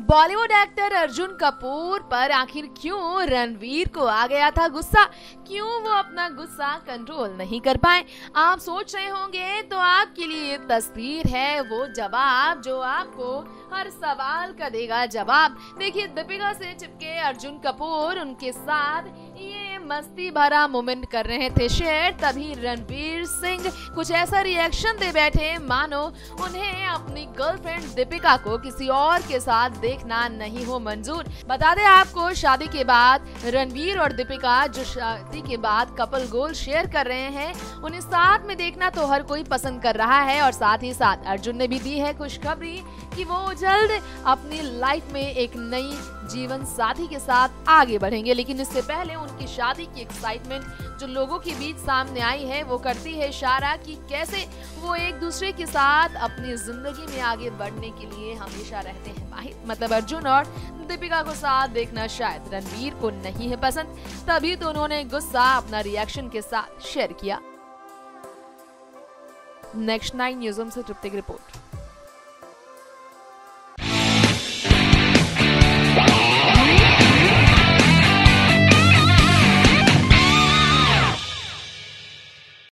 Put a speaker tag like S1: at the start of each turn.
S1: Actor Arjun Kapoor पर आखिर क्यों रणवीर को आ गया था गुस्सा? क्यों वो अपना गुस्सा कंट्रोल नहीं कर पाए? आप सोच रहे होंगे तो आपके लिए तस्वीर है, वो जवाब जो आपको हर सवाल का देगा जवाब। देखिए, दीपिका से चिपके अर्जुन कपूर, उनके साथ ये मस्ती भरा मोमेंट कर रहे थे शेयर तभी रणवीर सिंह कुछ ऐसा रिएक्शन दे बैठे, मानो उन्हें अपनी गर्लफ्रेंड दीपिका को किसी और के साथ देखना नहीं हो मंजूर। बता दें आपको, शादी के बाद रणवीर और दीपिका जो शादी के बाद कपल गोल शेयर कर रहे हैं, उन्हें साथ में देखना तो हर कोई पसंद कर रहा है और साथ ही साथ अर्जुन ने भी दी है खुशखबरी कि वो जल्द अपनी लाइफ में एक नई जीवन साथी के साथ आगे बढ़ेंगे। लेकिन इससे पहले उनकी शादी की एक्साइटमेंट जो लोगों के बीच सामने आई है, वो करती है इशारा कि कैसे वो एक दूसरे के साथ अपनी ज़िंदगी में आगे बढ़ने के लिए हमेशा रहते हैं। माहिर मतलब अर्जुन और दीपिका को साथ देखना शायद रणवीर को नहीं है पसंद। तभी तो उन्होंने गुस्सा अपना रिएक्शन के साथ शेयर किया। नेक्स्ट नाइन न्यूज़ से तृप्ति की रिपोर्ट।